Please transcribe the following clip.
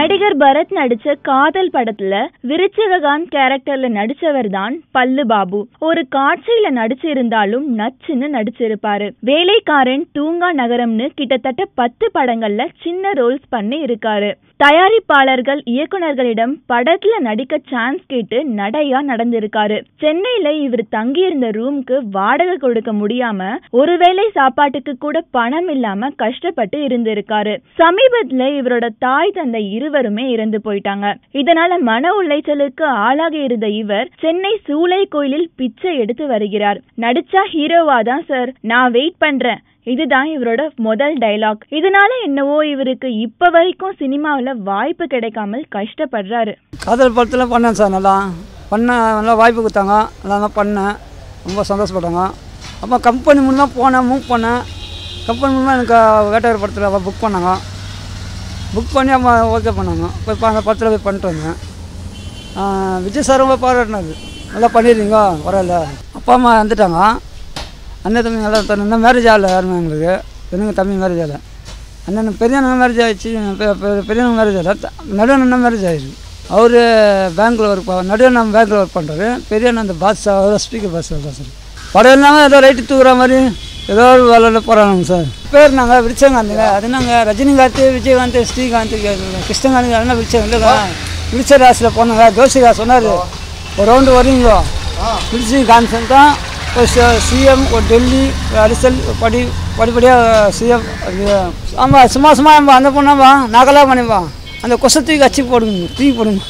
நடிகர் பரத் நடிச்ச காதல் படத்துல விருச்சககாந்த் கேரக்டர்ல நடிச்சவர் தான் பல்லு பாபு. ஒரு காட்சியில நடிச்சிருந்தாலும் நச்சுன்னு நடிச்சிருப்பாரு. வேலைக்காரன் தூங்கா நகரம்னு கிட்டத்தட்ட பத்து படங்கள்ல சின்ன ரோல்ஸ் பண்ணி இருக்காரு தயாரிப்பாளர்கள் இயக்குனர்களிடம் படத்துல நடிக்க சான்ஸ் கேட்டு நடையா நடந்திருக்காரு. சென்னையில இவர் தங்கியிருந்த ரூம்க்கு வாடகை கொடுக்க முடியாம ஒருவேளை சாப்பாட்டுக்கு கூட பணம் இல்லாம கஷ்டப்பட்டு இருந்திருக்காரு. சமீபத்துல இவரோட தாய் தந்தை இருவருமே இறந்து போயிட்டாங்க. இதனால மன உளைச்சலுக்கு ஆளாகி இருந்த இவர் சென்னை சூளை கோயிலில் பிச்சை எடுத்து வருகிறார். நடிச்சா ஹீரோவா தான் சார் நான் வெயிட் பண்றேன். இதுதான் இவரோட முதல் டைலாக் இதனால என்னவோ இவருக்கு இப்ப வரைக்கும் சினிமாவில் வாய்ப்பு கிடைக்காமல் கஷ்டப்படுறாரு. காதல் படத்தில் பண்ணேன் சார் நல்லா. பண்ண நல்லா வாய்ப்பு கொடுத்தாங்க. நல்லா தான் பண்ணேன். ரொம்ப சந்தோஷப்பட்டாங்க. அப்போ கம்பெனி மூலமாக போனேன் மூவ் பண்ணேன். கம்பெனி மூலமாக எனக்கு வேட்டையார் படத்தில் புக் பண்ணாங்க. புக் பண்ணி அம்மா ஓகே பண்ணாங்க. போய் இப்போ அந்த படத்தில் போய் பண்ணிட்டு வந்தேன். விஜய் சார் ரொம்ப பாராட்டினது நல்லா பண்ணிடுறீங்க பரவாயில்ல. அப்பா அம்மா வந்துட்டாங்க அண்ணன் தம்பி நல்லா இன்னும் மேரேஜ் ஆகலை யாருமே எங்களுக்கு. எனக்கு தம்பி மேரேஜ் ஆகலை. அண்ணன் பெரிய அண்ணன் மேரேஜ் ஆகிடுச்சு பெரிய அண்ணன் மேரேஜ் ஆகலை. நடு அண்ணன் மேரேஜ் ஆயிடுச்சு. அவர் பேங்க்கில் ஒர்க் நடு அண்ணன் பேங்க்கில் ஒர்க் பண்ணுறாரு பெரிய அண்ணன் அந்த பாஸ் அவர் ஸ்பீக்கர் பாஸ் தான் சார். படம் இல்லாமல் ஏதோ ரைட்டு தூக்குற மாதிரி ஏதோ ஒரு வேலையில் போகிறாங்க சார். பேர் நாங்கள் விருச்சகாந்துங்க அது நாங்கள் ரஜினிகாந்த் விஜயகாந்த் ஸ்ரீகாந்த் கிருஷ்ணகாந்த் அதெல்லாம் விருச்சம் இல்லைங்க? விருச்ச ராசியில் போனாங்க ஜோசிகா சொன்னார். ஒரு ரவுண்டு வரீங்களோ விருச்சிகாந்த் தான் ஒரு சிஎம் ஒரு டெல்லி ஒரு படி படிப்படியாக சிஎம் ஆமாம் சும்மா சும்மா அந்த பொண்ணாம்பா நகலாக பண்ணிப்பா. அந்த கொசை தூக்கி அச்சு போடுங்க தூக்கி போடுங்க.